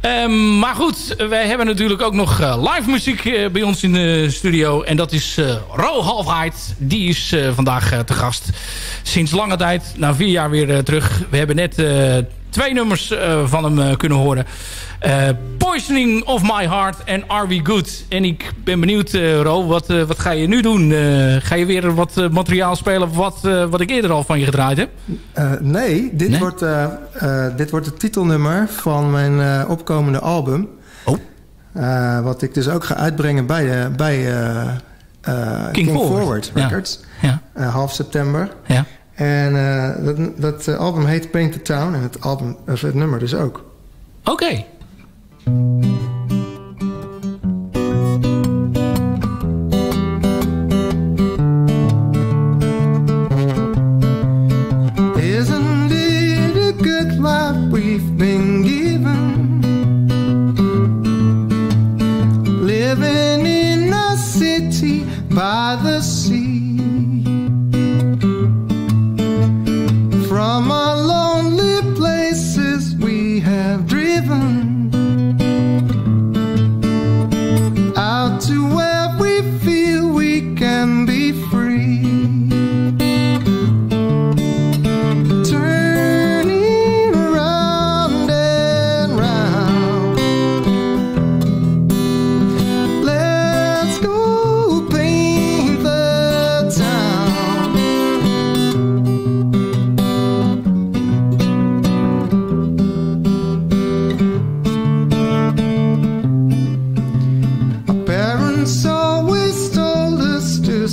Um, maar goed, wij hebben natuurlijk ook nog uh, live muziek uh, bij ons in de studio. En dat is uh, Ro Halfheid. Die is vandaag te gast. Sinds lange tijd, na vier jaar weer terug. We hebben net twee nummers van hem kunnen horen. Poisoning of My Heart en Are We Good. En ik ben benieuwd, Ro, wat, wat ga je nu doen? ga je weer wat materiaal spelen wat, wat ik eerder al van je gedraaid heb? nee, dit, nee? Wordt, dit wordt het titelnummer van mijn opkomende album. Oh. wat ik dus ook ga uitbrengen bij, bij King, King, Forward, Records. Ja. half september. Ja. En dat, dat album heet Paint the Town. En het, album, het nummer dus ook. Oké.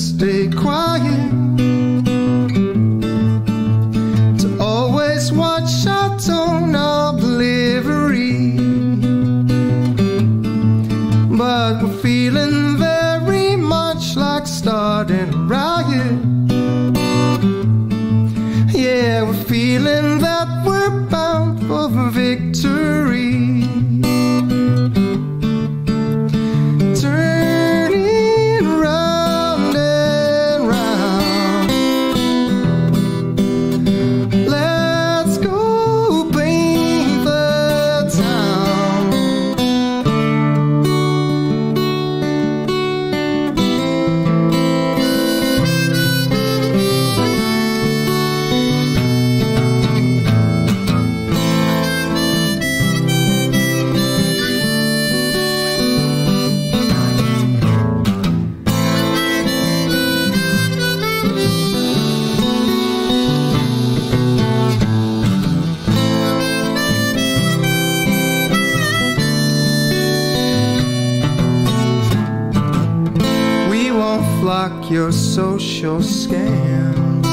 stay quiet. To always watch out on oblivery. But we're feeling very much like starting a riot. Yeah, we're feeling that we're bound for victory. Your social scams.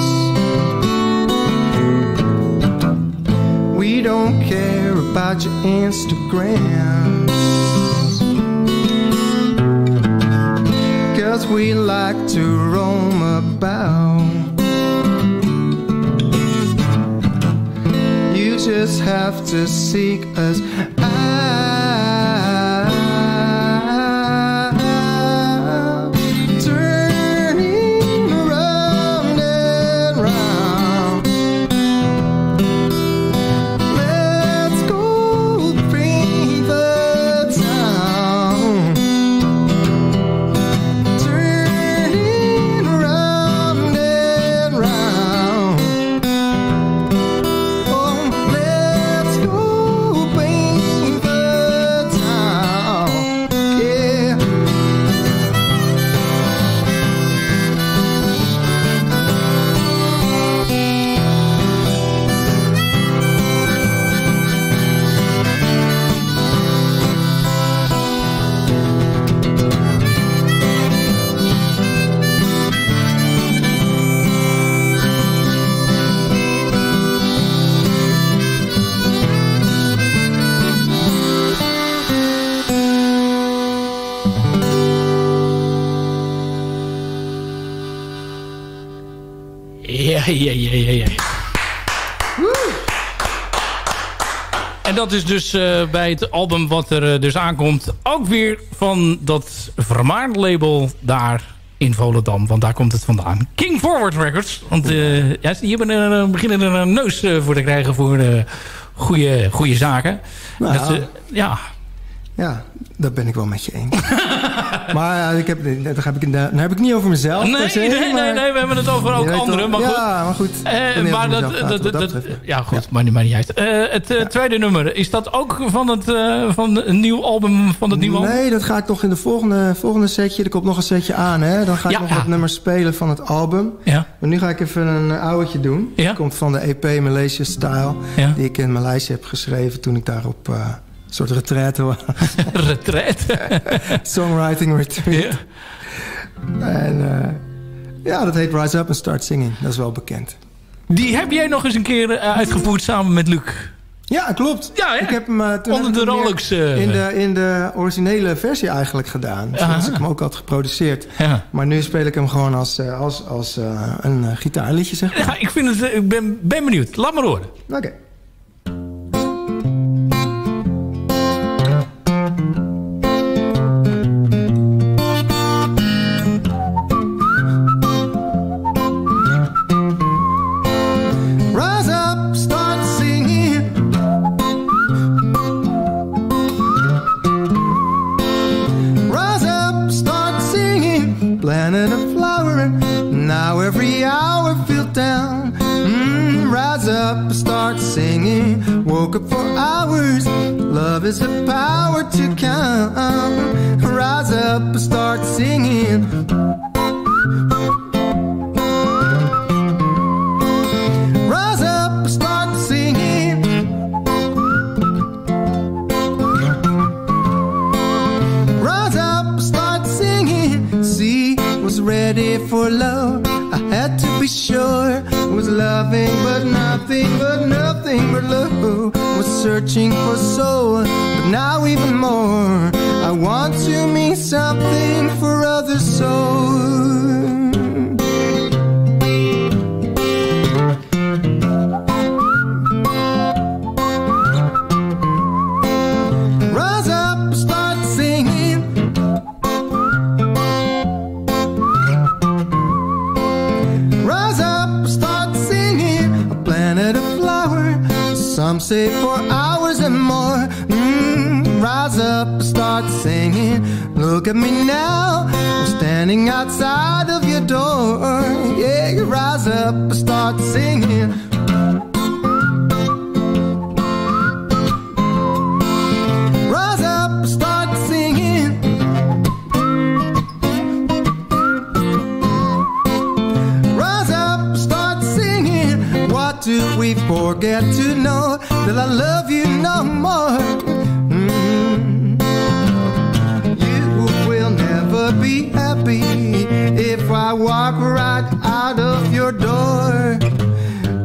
We don't care about your Instagrams. Cause we like to roam about. You just have to seek us En dat is dus uh, bij het album wat er uh, dus aankomt... ook weer van dat vermaarde label daar in Volendam. Want daar komt het vandaan. King Forward Records. Want uh, ja, die hebben, beginnen er een neus voor te krijgen voor goede, goede zaken. Nou, Dat ja, Ja, dat ben ik wel met je eens. maar eh, ik heb, dat heb ik, dan heb ik niet over mezelf nee, se. nee, nee, maar- nee, we hebben het over ook anderen. Maar goed. Ja, maar goed. Eh, ben niet maar dat, dat, dat, dat- betreft. ja, goed, maar niet, maar niet uit. Eh, het tweede nummer, is dat ook van het, eh, van een nieuw album? Van het nieuwe album? Nee, dat ga ik nog in de volgende, volgende setje. Er komt nog een setje aan, hè. Dan ga ik nog wat nummers spelen van het album. Ja, Maar nu ga ik even een uh, ouwtje doen. Ja. Komt van de EP Malaysia Style. Die ik in Maleisië heb geschreven toen ik daar op eh, een soort retraite retret. Songwriting retreat. ja. En eh, ja, dat heet Rise Up and Start Singing. Dat is wel bekend. Die heb jij nog eens een keer eh, uitgevoerd samen met Luc. Ja, klopt. Ja, hè? Ik heb hem, toen Onder de Rolex. In de, in de originele versie eigenlijk gedaan. Zoals Aha. ik hem ook had geproduceerd. ja. Maar nu speel ik hem gewoon als, als, als eh, een gitaarliedje, zeg maar. Ja, ik, vind het, ik ben, ben benieuwd. Laat maar horen. Oké. Woke up for hours. Love is the power to come. Rise up, start singing. Rise up, start singing. Rise up, start singing. See, was ready for love. I had to be sure. Was loving, but nothing, but nothing but love. Was searching for soul, but now even more. I want to mean something for other souls. Rise up, Some say for hours and more. Mm, rise up, start singing. Look at me now. I'm standing outside of your door. Yeah, you rise up, start singing. Rise up, start singing. Rise up, start singing. What do we forget to know that I love you no more? Mm. You will never be happy if I walk right out of your door.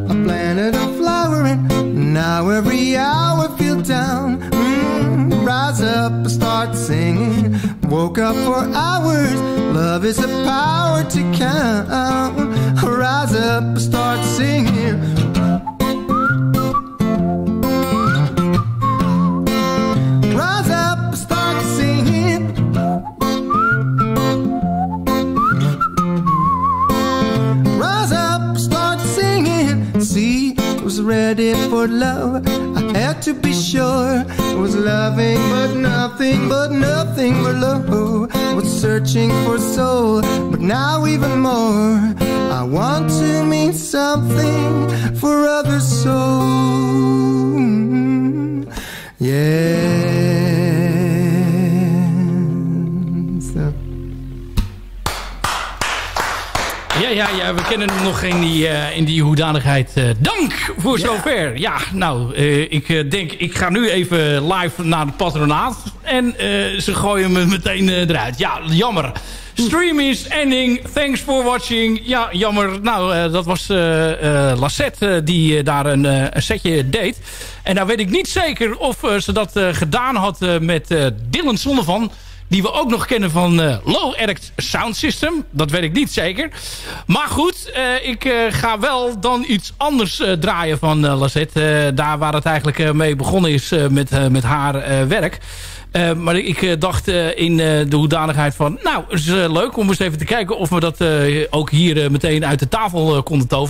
I planted A of flowering. Now every hour feel down. Mm, rise up, start singing. Woke up for hours. Love is a power to count. Rise up, start singing. Was ready for love. I had to be sure. I Was loving, but nothing, but nothing but love. Was searching for soul, but now even more. I want to mean something for other souls. We kennen hem nog in die, eh, in die hoedanigheid. Eh, dank voor zover. Ja, nou, eh, ik denk, ik ga nu even live naar het patronaat. En ze gooien me meteen eruit. Ja, jammer. Stream is ending. Thanks for watching. Ja, jammer. Nou, dat was Lassette die daar een, een setje deed. En nou weet ik niet zeker of ze dat gedaan had met Dylan Zonnevan. Die we ook nog kennen van eh, Low Erect Sound System. Dat weet ik niet zeker. Maar goed, eh, ik eh, ga wel dan iets anders draaien van Lassette. Eh, daar waar het eigenlijk mee begonnen is met, met haar werk. Maar ik dacht in de hoedanigheid van... Nou, het is leuk om eens even te kijken of we dat ook hier meteen uit de tafel konden toveren.